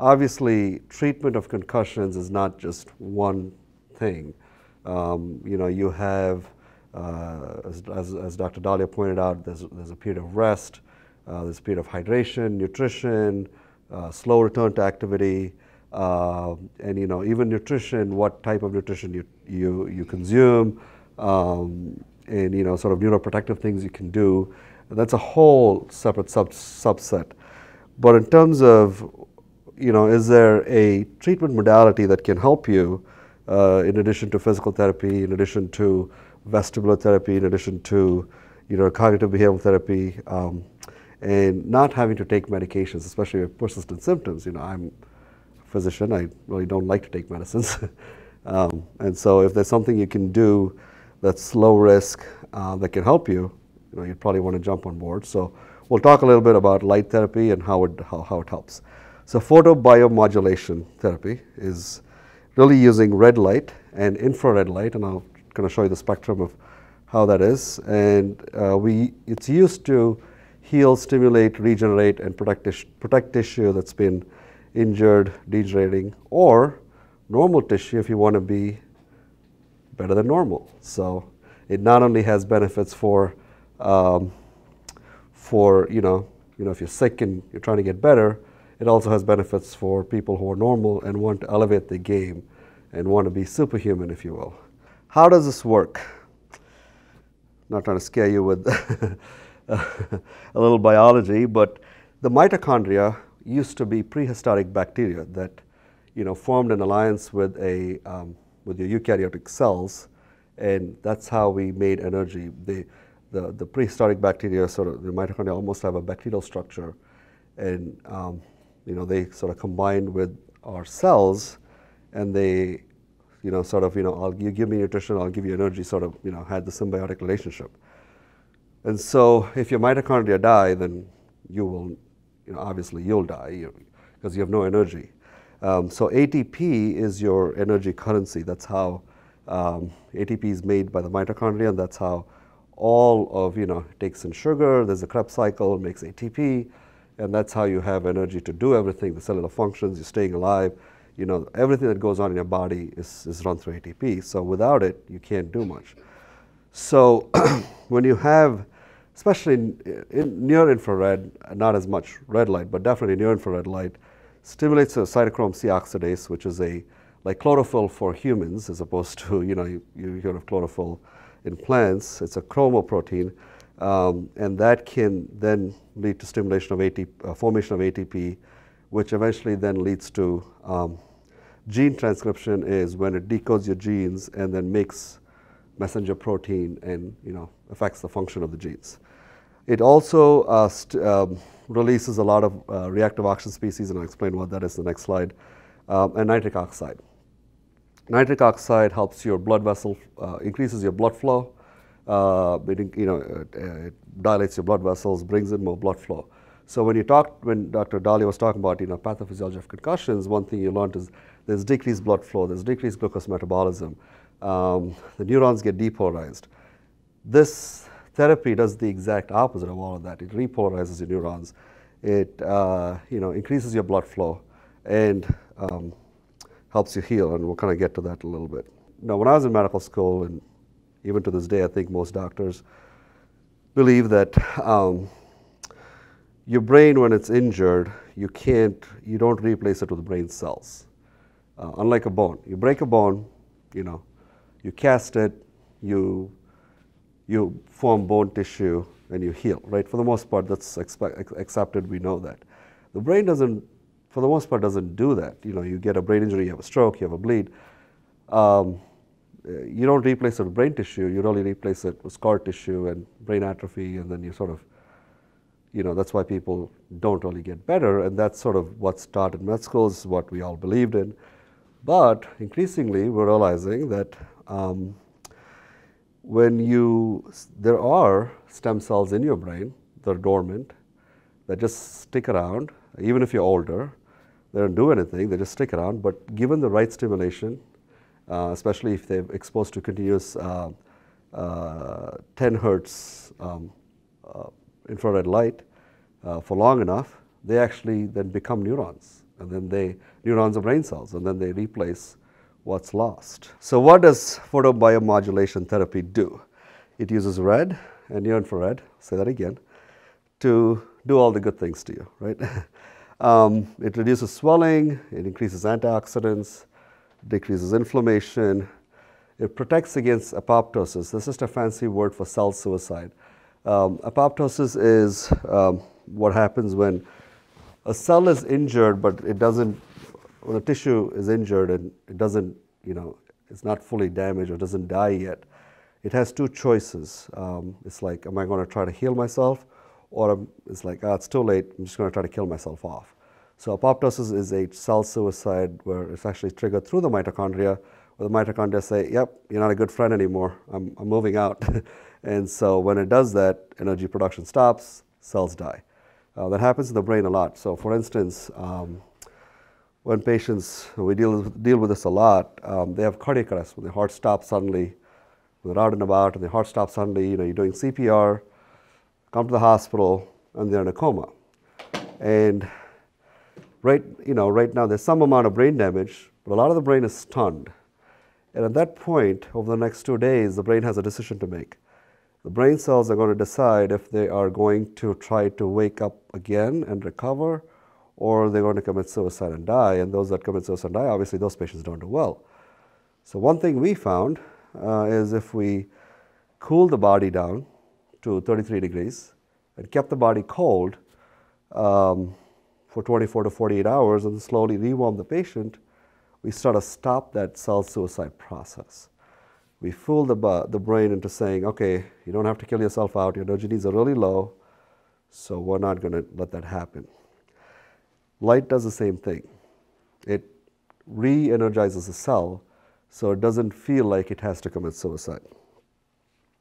obviously, treatment of concussions is not just one thing. Um, you know, you have, uh, as, as, as, Dr. Dalia pointed out, there's, there's a period of rest, uh, there's a period of hydration, nutrition, uh, slow return to activity, uh, and you know, even nutrition, what type of nutrition you, you, you consume, um, and you know, sort of neuroprotective things you can do. That's a whole separate sub subset. But in terms of, you know, is there a treatment modality that can help you uh, in addition to physical therapy, in addition to vestibular therapy, in addition to, you know, cognitive behavioral therapy, um, and not having to take medications, especially with persistent symptoms. You know, I'm a physician. I really don't like to take medicines. um, and so if there's something you can do that's low risk uh, that can help you, you know, you'd probably want to jump on board. So we'll talk a little bit about light therapy and how it, how, how it helps. So photobiomodulation therapy is really using red light and infrared light, and I'll kind of show you the spectrum of how that is. And uh, we, it's used to heal, stimulate, regenerate, and protect, protect tissue that's been injured, degenerating, or normal tissue if you want to be better than normal. So it not only has benefits for, um, for you know, you know, if you're sick and you're trying to get better, it also has benefits for people who are normal and want to elevate the game and want to be superhuman, if you will. How does this work? I'm not trying to scare you with a little biology, but the mitochondria used to be prehistoric bacteria that you know, formed an alliance with, a, um, with your eukaryotic cells, and that's how we made energy. The, the, the prehistoric bacteria, sort of, the mitochondria almost have a bacterial structure, and um, you know, they sort of combined with our cells, and they, you know, sort of, you know, I'll, you give me nutrition, I'll give you energy, sort of, you know, had the symbiotic relationship. And so if your mitochondria die, then you will, you know, obviously you'll die because you, you have no energy. Um, so ATP is your energy currency. That's how um, ATP is made by the mitochondria, and that's how all of, you know, takes in sugar, there's a Krebs cycle, makes ATP, and that's how you have energy to do everything, the cellular functions, you're staying alive, you know, everything that goes on in your body is, is run through ATP. So without it, you can't do much. So when you have, especially in, in near infrared, not as much red light, but definitely near infrared light, stimulates a cytochrome C oxidase, which is a like chlorophyll for humans, as opposed to you know you, you hear of chlorophyll in plants. It's a chromoprotein, um, and that can then lead to stimulation of ATP, uh, formation of ATP, which eventually then leads to um, gene transcription. Is when it decodes your genes and then makes messenger protein and you know affects the function of the genes. It also uh, um, releases a lot of uh, reactive oxygen species, and I'll explain what that is in the next slide, um, and nitric oxide. Nitric oxide helps your blood vessel, uh, increases your blood flow, uh, it, you know, it, it, dilates your blood vessels, brings in more blood flow. So when you talked, when Dr. Dalia was talking about, you know, pathophysiology of concussions, one thing you learned is there's decreased blood flow, there's decreased glucose metabolism, um, the neurons get depolarized. This therapy does the exact opposite of all of that. It repolarizes your neurons. It, uh, you know, increases your blood flow and um, helps you heal, and we'll kind of get to that a little bit. Now, when I was in medical school, and even to this day, I think most doctors believe that um, your brain, when it's injured, you can't, you don't replace it with brain cells. Uh, unlike a bone, you break a bone, you know, you cast it, you you form bone tissue and you heal, right? For the most part, that's accepted. We know that. The brain doesn't, for the most part, doesn't do that. You know, you get a brain injury, you have a stroke, you have a bleed. Um, you don't replace it with brain tissue, you really replace it with scar tissue and brain atrophy, and then you sort of, you know, that's why people don't really get better, and that's sort of what started med schools, what we all believed in. But increasingly, we're realizing that um, when you, there are stem cells in your brain, they're dormant, that just stick around, even if you're older, they don't do anything, they just stick around, but given the right stimulation, especially if they're exposed to continuous uh, uh, 10 hertz um, uh, infrared light uh, for long enough, they actually then become neurons and then they neurons are brain cells, and then they replace what's lost. So what does photobiomodulation therapy do? It uses red and near infrared, say that again, to do all the good things to you, right? um, it reduces swelling, it increases antioxidants, decreases inflammation, it protects against apoptosis. This is just a fancy word for cell suicide. Um, apoptosis is um, what happens when a cell is injured, but it doesn't, when a tissue is injured and it doesn't, you know, it's not fully damaged or doesn't die yet, it has two choices. Um, it's like, am I going to try to heal myself? Or it's like, ah, it's too late, I'm just going to try to kill myself off. So apoptosis is a cell suicide where it's actually triggered through the mitochondria, where the mitochondria say, yep, you're not a good friend anymore, I'm, I'm moving out. and so when it does that, energy production stops, cells die. Uh, that happens in the brain a lot. So for instance, um, when patients, we deal, deal with this a lot, um, they have cardiac arrest, when the heart stops suddenly, they're out and about and the heart stops suddenly, you know, you're doing CPR, come to the hospital, and they're in a coma. And right, you know, right now there's some amount of brain damage, but a lot of the brain is stunned. And at that point, over the next two days, the brain has a decision to make. The brain cells are going to decide if they are going to try to wake up again and recover, or they're going to commit suicide and die. And those that commit suicide and die, obviously, those patients don't do well. So, one thing we found uh, is if we cool the body down to 33 degrees and kept the body cold um, for 24 to 48 hours and slowly rewarm the patient, we start to stop that cell suicide process we fool the, the brain into saying, okay, you don't have to kill yourself out, your energy needs are really low, so we're not going to let that happen. Light does the same thing. It re energizes the cell so it doesn't feel like it has to commit suicide.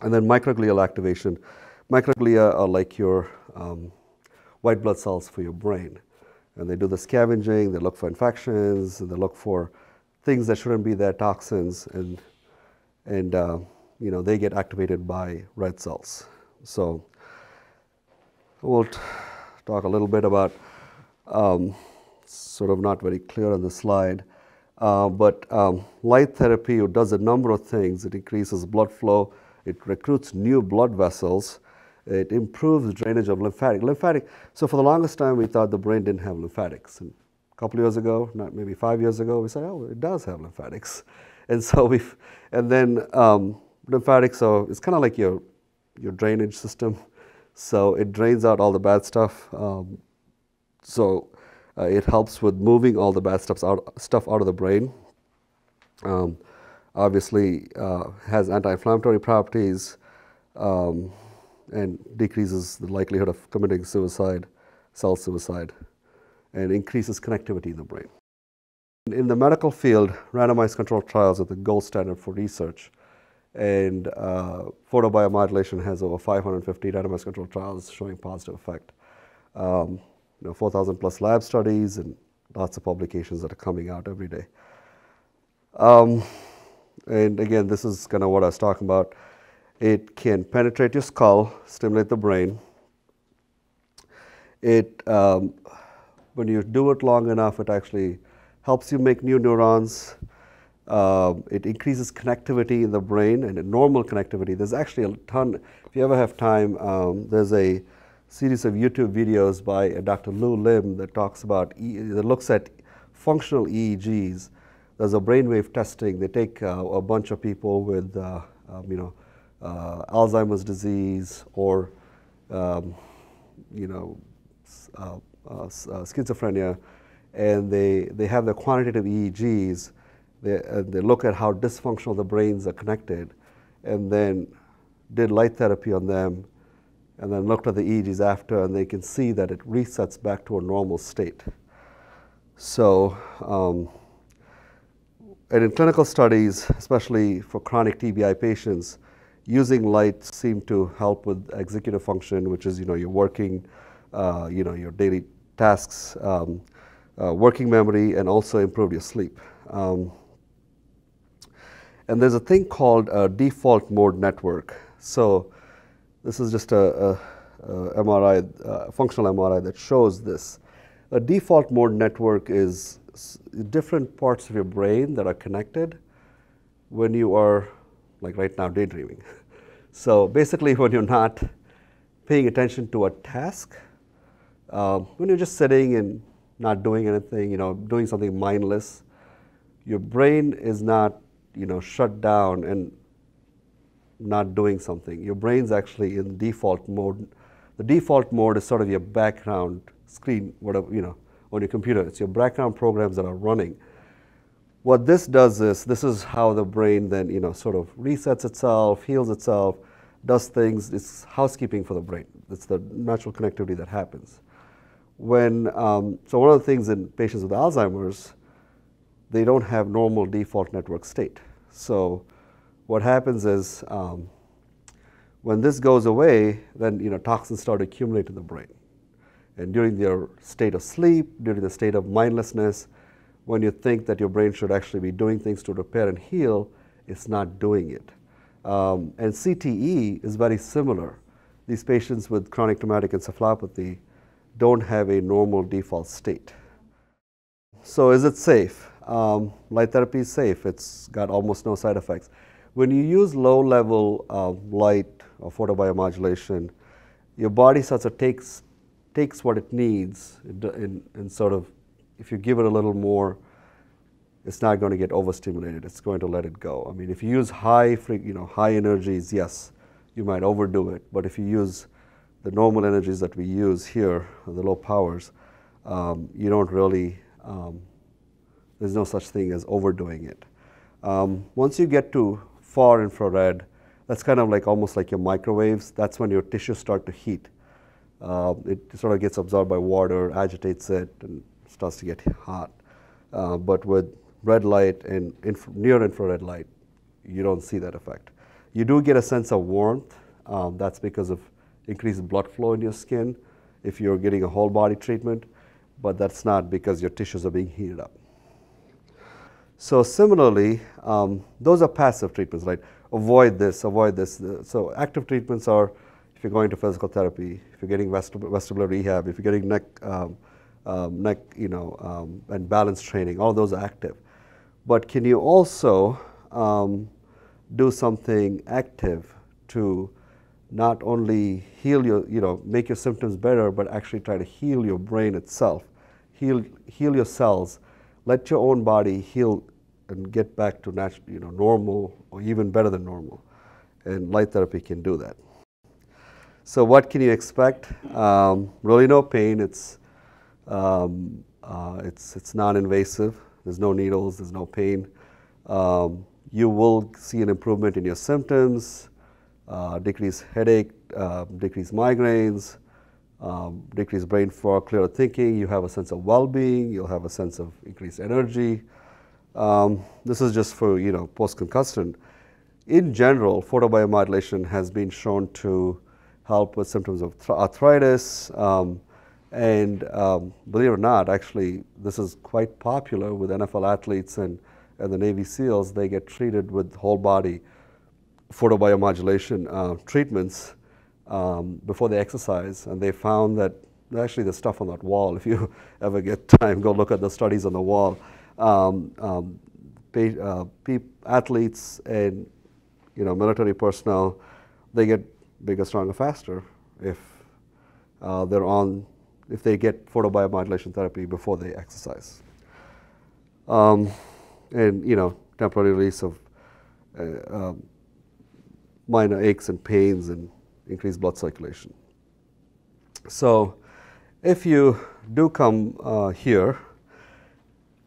And then microglial activation. Microglia are like your um, white blood cells for your brain. And they do the scavenging, they look for infections, and they look for things that shouldn't be there, toxins, and and uh, you know they get activated by red cells. So we'll talk a little bit about um, sort of not very clear on the slide, uh, but um, light therapy does a number of things. It increases blood flow, it recruits new blood vessels, it improves drainage of lymphatic. Lymphatic. So for the longest time, we thought the brain didn't have lymphatics. And a couple years ago, not maybe five years ago, we said, oh, it does have lymphatics. And so we've, and then um, lymphatic, so it's kind of like your, your drainage system. So it drains out all the bad stuff. Um, so uh, it helps with moving all the bad stuff out, stuff out of the brain. Um, obviously uh, has anti-inflammatory properties um, and decreases the likelihood of committing suicide, cell suicide, and increases connectivity in the brain. In the medical field, randomized controlled trials are the gold standard for research. And uh, photobiomodulation has over 550 randomized controlled trials showing positive effect. Um, you know, 4,000 plus lab studies and lots of publications that are coming out every day. Um, and again, this is kind of what I was talking about. It can penetrate your skull, stimulate the brain. It, um, when you do it long enough, it actually helps you make new neurons. Uh, it increases connectivity in the brain and normal connectivity. There's actually a ton, if you ever have time, um, there's a series of YouTube videos by uh, Dr. Lew Lim that talks about, e that looks at functional EEGs. There's a brainwave testing. They take uh, a bunch of people with, uh, um, you know, uh, Alzheimer's disease or, um, you know, uh, schizophrenia, and they, they have the quantitative EEGs, they, they look at how dysfunctional the brains are connected, and then did light therapy on them, and then looked at the EEGs after, and they can see that it resets back to a normal state. So, um, and in clinical studies, especially for chronic TBI patients, using light seemed to help with executive function, which is, you know, you're working, uh, you know, your daily tasks, um, uh, working memory, and also improved your sleep. Um, and there's a thing called a default mode network. So this is just a, a, a MRI, a functional MRI that shows this. A default mode network is different parts of your brain that are connected when you are, like right now, daydreaming. So basically, when you're not paying attention to a task, uh, when you're just sitting and not doing anything, you know, doing something mindless, your brain is not, you know, shut down and not doing something. Your brain's actually in default mode. The default mode is sort of your background screen, whatever, you know, on your computer. It's your background programs that are running. What this does is, this is how the brain then, you know, sort of resets itself, heals itself, does things. It's housekeeping for the brain. It's the natural connectivity that happens. When, um, so one of the things in patients with Alzheimer's, they don't have normal default network state. So what happens is um, when this goes away, then you know toxins start to accumulate in the brain. And during their state of sleep, during the state of mindlessness, when you think that your brain should actually be doing things to repair and heal, it's not doing it. Um, and CTE is very similar. These patients with chronic traumatic encephalopathy don't have a normal default state. So is it safe? Um, light therapy is safe. It's got almost no side effects. When you use low-level uh, light or photobiomodulation, your body sort of takes takes what it needs and sort of, if you give it a little more, it's not going to get overstimulated. It's going to let it go. I mean, if you use high, you know, high energies, yes, you might overdo it. But if you use the normal energies that we use here, the low powers, um, you don't really, um, there's no such thing as overdoing it. Um, once you get to far infrared, that's kind of like almost like your microwaves. That's when your tissues start to heat. Uh, it sort of gets absorbed by water, agitates it, and starts to get hot. Uh, but with red light and inf near infrared light, you don't see that effect. You do get a sense of warmth. Um, that's because of increased blood flow in your skin if you're getting a whole body treatment, but that's not because your tissues are being heated up. So similarly, um, those are passive treatments, right? Avoid this, avoid this. So active treatments are if you're going to physical therapy, if you're getting vestibular rehab, if you're getting neck, um, um, neck, you know, um, and balance training, all those are active. But can you also um, do something active to not only heal your, you know, make your symptoms better, but actually try to heal your brain itself, heal, heal your cells, let your own body heal and get back to natural, you know, normal or even better than normal. And light therapy can do that. So what can you expect? Um, really no pain. It's, um, uh, it's, it's non-invasive. There's no needles, there's no pain. Um, you will see an improvement in your symptoms, uh, decreased headache, uh, decreased migraines, um, decreased brain fog, clearer thinking. You have a sense of well-being. You'll have a sense of increased energy. Um, this is just for you know post-concussion. In general, photobiomodulation has been shown to help with symptoms of arthritis, um, and um, believe it or not, actually, this is quite popular with NFL athletes and, and the Navy SEALs. They get treated with whole body photobiomodulation uh, treatments um, before they exercise, and they found that actually the stuff on that wall, if you ever get time, go look at the studies on the wall. Um, um, uh, athletes and you know military personnel, they get bigger, stronger, faster if uh, they're on if they get photobiomodulation therapy before they exercise. Um, and you know temporary release of uh, um, minor aches and pains and increased blood circulation. So if you do come uh, here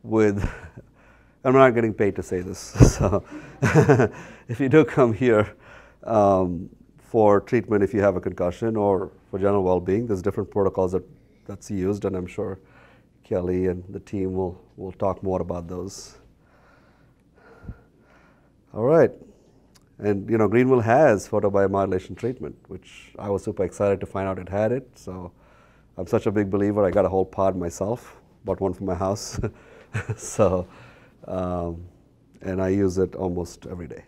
with, I'm not getting paid to say this, so if you do come here um, for treatment if you have a concussion or for general well-being, there's different protocols that, that's used, and I'm sure Kelly and the team will, will talk more about those. All right. And you know, Greenville has photobiomodulation treatment, which I was super excited to find out it had it. So I'm such a big believer. I got a whole pod myself, bought one for my house. so, um, and I use it almost every day.